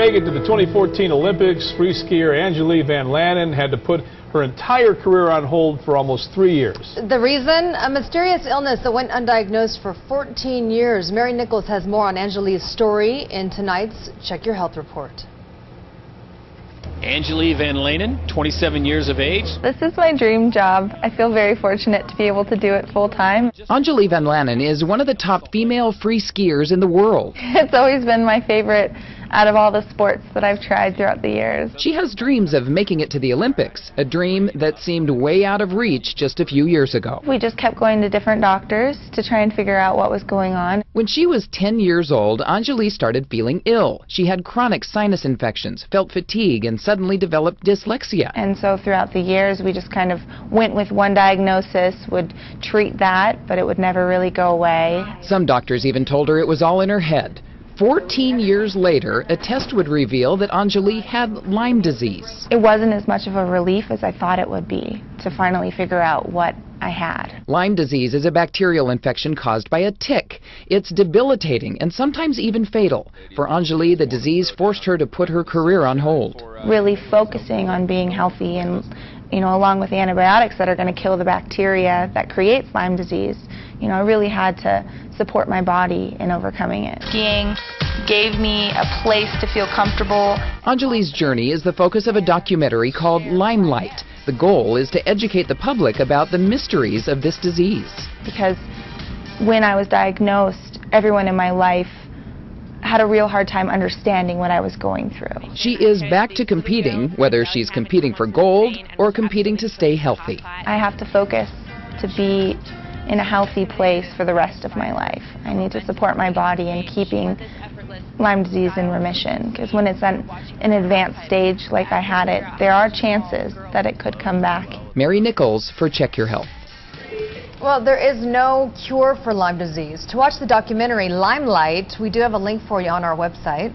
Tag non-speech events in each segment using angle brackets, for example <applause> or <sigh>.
make it to the 2014 Olympics, free skier Angelique VanLaanen had to put her entire career on hold for almost three years. The reason? A mysterious illness that went undiagnosed for 14 years. Mary Nichols has more on Angelique's story in tonight's Check Your Health report. Angelique VanLaanen, 27 years of age. This is my dream job. I feel very fortunate to be able to do it full time. Angelique VanLaanen is one of the top female free skiers in the world. <laughs> It's always been my favorite out of all the sports that I've tried throughout the years. She has dreams of making it to the Olympics, a dream that seemed way out of reach just a few years ago. We just kept going to different doctors to try and figure out what was going on. When she was 10 years old, Angeli started feeling ill. She had chronic sinus infections, felt fatigue, and suddenly developed dyslexia. And so throughout the years, we just kind of went with one diagnosis, would treat that, but it would never really go away. Some doctors even told her it was all in her head. 14 years later, a test would reveal that Angeli had Lyme disease. It wasn't as much of a relief as I thought it would be to finally figure out what I had. Lyme disease is a bacterial infection caused by a tick. It's debilitating and sometimes even fatal. For Angeli, the disease forced her to put her career on hold. Really focusing on being healthy and you know, along with the antibiotics that are going to kill the bacteria that creates Lyme disease, you know, I really had to support my body in overcoming it. Skiing gave me a place to feel comfortable. Angelique's journey is the focus of a documentary called Limelight. The goal is to educate the public about the mysteries of this disease. Because when I was diagnosed, everyone in my life had a real hard time understanding what I was going through. She is back to competing, whether she's competing for gold or competing to stay healthy. I have to focus to be in a healthy place for the rest of my life. I need to support my body in keeping Lyme disease in remission because when it's at an advanced stage like I had it, there are chances that it could come back. Mary Nichols for Check Your Health. Well, there is no cure for Lyme disease. To watch the documentary Limelight, we do have a link for you on our website.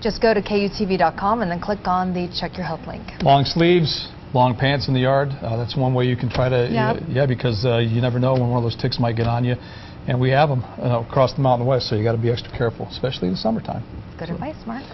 Just go to KUTV.com and then click on the Check Your Health link. Long sleeves, long pants in the yard. Uh, that's one way you can try to, Yeah. uh, yeah, because uh, you never know when one of those ticks might get on you. And we have them uh, across the Mountain West, so you got to be extra careful, especially in the summertime. Good advice, Mark.